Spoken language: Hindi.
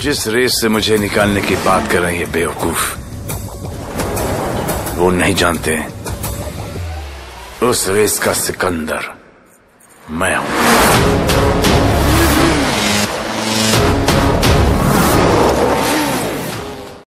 जिस रेस से मुझे निकालने की बात कर रहे हैं, बेवकूफ़। वो नहीं जानते। उस रेस का सिकंदर मैं हूँ।